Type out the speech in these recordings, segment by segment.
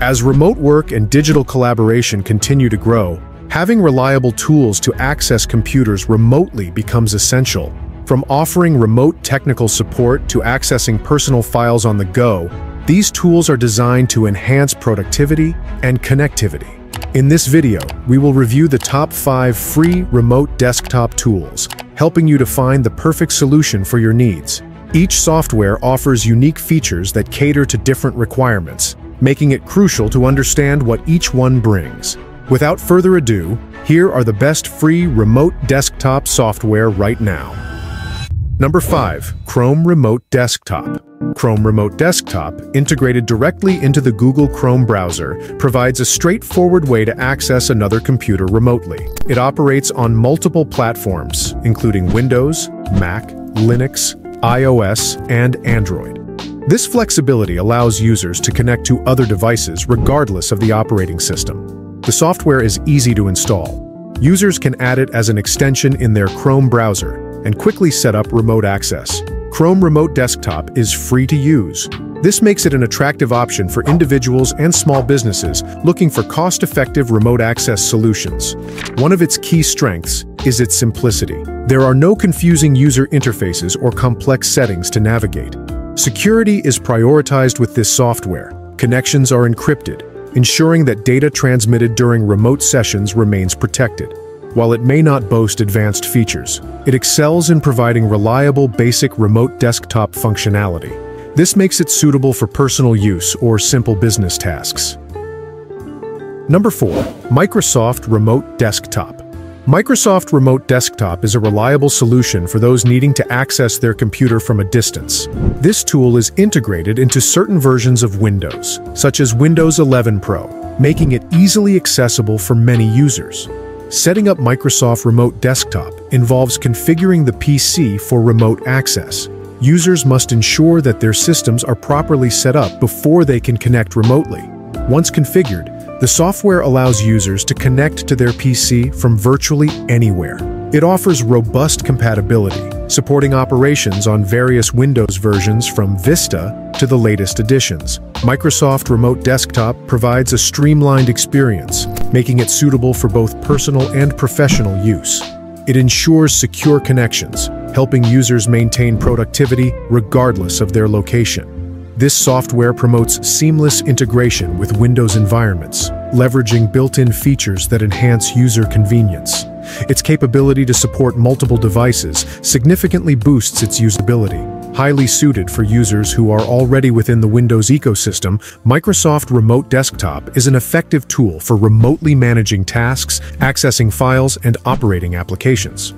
As remote work and digital collaboration continue to grow, having reliable tools to access computers remotely becomes essential. From offering remote technical support to accessing personal files on the go, these tools are designed to enhance productivity and connectivity. In this video, we will review the top 5 free remote desktop tools, helping you to find the perfect solution for your needs. Each software offers unique features that cater to different requirements, making it crucial to understand what each one brings. Without further ado, here are the best free remote desktop software right now. Number 5. Chrome Remote Desktop. Chrome Remote Desktop, integrated directly into the Google Chrome browser, provides a straightforward way to access another computer remotely. It operates on multiple platforms, including Windows, Mac, Linux, iOS, and Android. This flexibility allows users to connect to other devices regardless of the operating system. The software is easy to install. Users can add it as an extension in their Chrome browser and quickly set up remote access. Chrome Remote Desktop is free to use. This makes it an attractive option for individuals and small businesses looking for cost-effective remote access solutions. One of its key strengths is its simplicity. There are no confusing user interfaces or complex settings to navigate. Security is prioritized with this software. Connections are encrypted, ensuring that data transmitted during remote sessions remains protected. While it may not boast advanced features, it excels in providing reliable basic remote desktop functionality. This makes it suitable for personal use or simple business tasks. Number 4. Microsoft Remote Desktop. Microsoft Remote Desktop is a reliable solution for those needing to access their computer from a distance. This tool is integrated into certain versions of Windows, such as Windows 11 Pro, making it easily accessible for many users. Setting up Microsoft Remote Desktop involves configuring the PC for remote access. Users must ensure that their systems are properly set up before they can connect remotely. Once configured, the software allows users to connect to their PC from virtually anywhere. It offers robust compatibility, supporting operations on various Windows versions from Vista to the latest editions. Microsoft Remote Desktop provides a streamlined experience, making it suitable for both personal and professional use. It ensures secure connections, helping users maintain productivity regardless of their location. This software promotes seamless integration with Windows environments, leveraging built-in features that enhance user convenience. Its capability to support multiple devices significantly boosts its usability. Highly suited for users who are already within the Windows ecosystem, Microsoft Remote Desktop is an effective tool for remotely managing tasks, accessing files, and operating applications.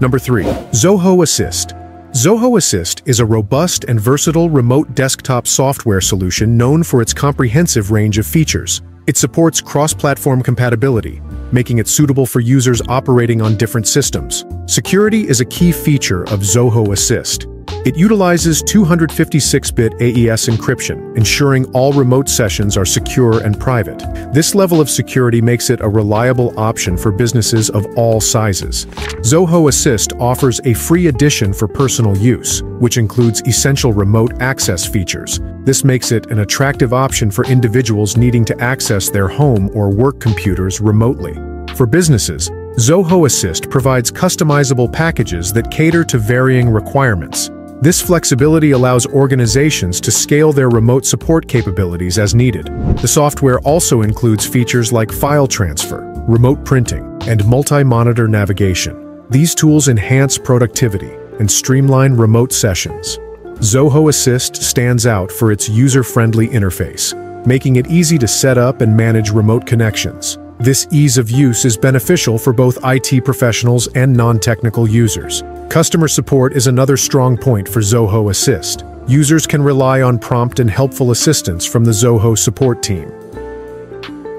Number 3. Zoho Assist. Zoho Assist is a robust and versatile remote desktop software solution known for its comprehensive range of features. It supports cross-platform compatibility, making it suitable for users operating on different systems. Security is a key feature of Zoho Assist. It utilizes 256-bit AES encryption, ensuring all remote sessions are secure and private. This level of security makes it a reliable option for businesses of all sizes. Zoho Assist offers a free edition for personal use, which includes essential remote access features. This makes it an attractive option for individuals needing to access their home or work computers remotely. For businesses, Zoho Assist provides customizable packages that cater to varying requirements. This flexibility allows organizations to scale their remote support capabilities as needed. The software also includes features like file transfer, remote printing, and multi-monitor navigation. These tools enhance productivity and streamline remote sessions. Zoho Assist stands out for its user-friendly interface, making it easy to set up and manage remote connections. This ease of use is beneficial for both IT professionals and non-technical users. Customer support is another strong point for Zoho Assist. Users can rely on prompt and helpful assistance from the Zoho support team.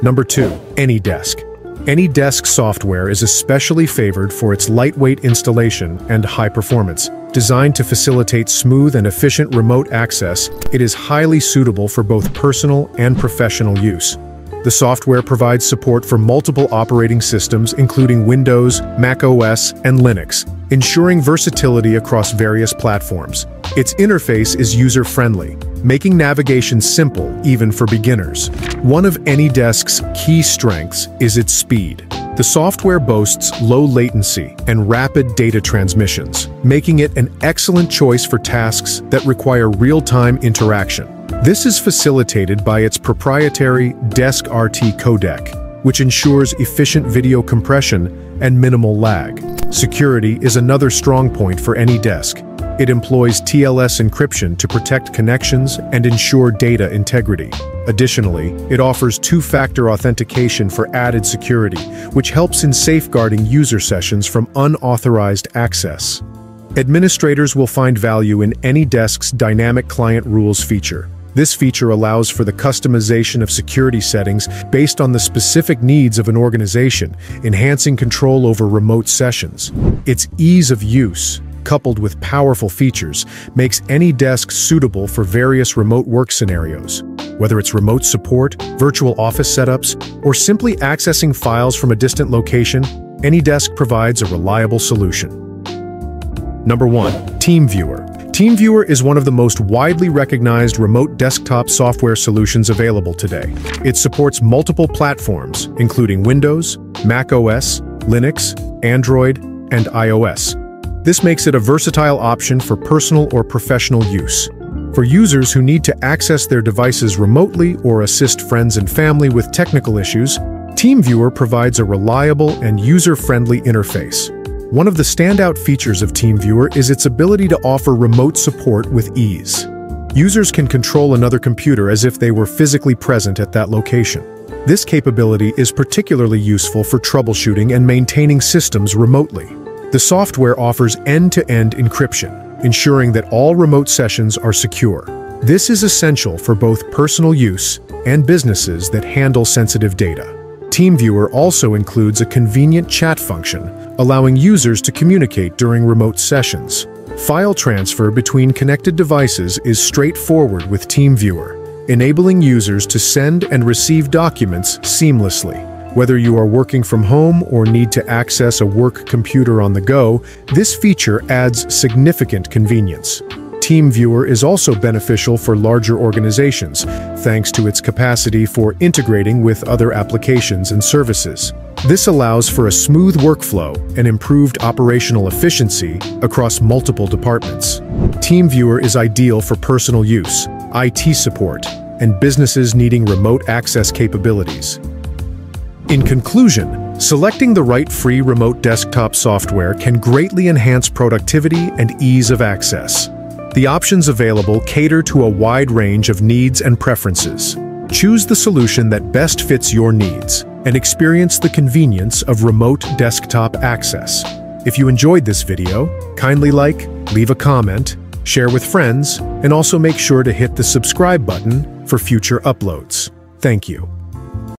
Number 2. AnyDesk. AnyDesk software is especially favored for its lightweight installation and high performance. Designed to facilitate smooth and efficient remote access, it is highly suitable for both personal and professional use. The software provides support for multiple operating systems including Windows, Mac OS, and Linux, ensuring versatility across various platforms. Its interface is user-friendly, making navigation simple even for beginners. One of AnyDesk's key strengths is its speed. The software boasts low latency and rapid data transmissions, making it an excellent choice for tasks that require real-time interaction. This is facilitated by its proprietary Desk-RT codec, which ensures efficient video compression and minimal lag. Security is another strong point for AnyDesk. it employs TLS encryption to protect connections and ensure data integrity. Additionally, it offers two-factor authentication for added security, which helps in safeguarding user sessions from unauthorized access. Administrators will find value in AnyDesk's dynamic client rules feature. This feature allows for the customization of security settings based on the specific needs of an organization, enhancing control over remote sessions. Its ease of use, coupled with powerful features, makes AnyDesk suitable for various remote work scenarios. Whether it's remote support, virtual office setups, or simply accessing files from a distant location, AnyDesk provides a reliable solution. Number 1. TeamViewer. TeamViewer is one of the most widely recognized remote desktop software solutions available today. It supports multiple platforms, including Windows, Mac OS, Linux, Android, and iOS, this makes it a versatile option for personal or professional use. For users who need to access their devices remotely or assist friends and family with technical issues, TeamViewer provides a reliable and user-friendly interface. One of the standout features of TeamViewer is its ability to offer remote support with ease. Users can control another computer as if they were physically present at that location. This capability is particularly useful for troubleshooting and maintaining systems remotely. The software offers end-to-end -end encryption, ensuring that all remote sessions are secure. This is essential for both personal use and businesses that handle sensitive data. TeamViewer also includes a convenient chat function, allowing users to communicate during remote sessions. File transfer between connected devices is straightforward with TeamViewer, enabling users to send and receive documents seamlessly. Whether you are working from home or need to access a work computer on the go, this feature adds significant convenience. TeamViewer is also beneficial for larger organizations, thanks to its capacity for integrating with other applications and services. This allows for a smooth workflow and improved operational efficiency across multiple departments. TeamViewer is ideal for personal use, IT support, and businesses needing remote access capabilities. In conclusion, selecting the right free remote desktop software can greatly enhance productivity and ease of access. The options available cater to a wide range of needs and preferences. Choose the solution that best fits your needs and experience the convenience of remote desktop access. If you enjoyed this video, kindly like, leave a comment, share with friends, and also make sure to hit the subscribe button for future uploads. Thank you.